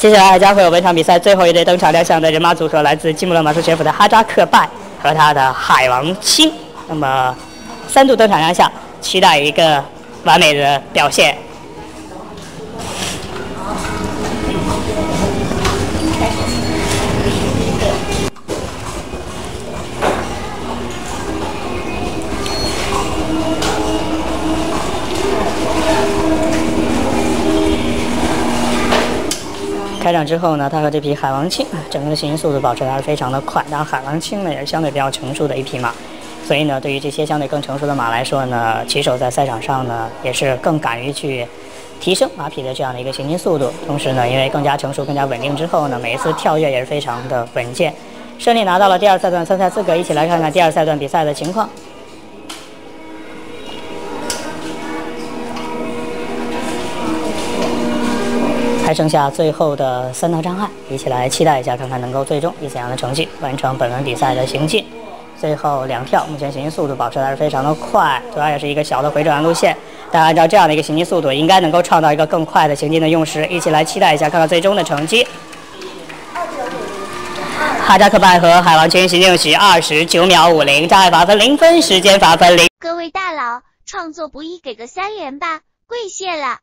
接下来将会有本场比赛最后一队登场亮相的人马组合，来自基姆勒马术学府的哈扎克拜和他的海王星。那么三度登场亮相，期待一个完美的表现。开场之后呢，他和这匹海王青，整个的行进速度保持的还是非常的快。当然，海王青呢也是相对比较成熟的一匹马，所以呢，对于这些相对更成熟的马来说呢，骑手在赛场上呢也是更敢于去提升马匹的这样的一个行进速度。同时呢，因为更加成熟、更加稳定之后呢，每一次跳跃也是非常的稳健，顺利拿到了第二赛段参赛资格。一起来看看第二赛段比赛的情况。还剩下最后的三道障碍，一起来期待一下，看看能够最终以怎样的成绩完成本轮比赛的行进。最后两跳，目前行进速度保持的还是非常的快，主要也是一个小的回转路线。但按照这样的一个行进速度，应该能够创造一个更快的行进的用时。一起来期待一下，看看最终的成绩。哈扎克拜和海王全行进时二十九秒五零，障碍罚分零分，时间罚分零。各位大佬，创作不易，给个三连吧，跪谢了。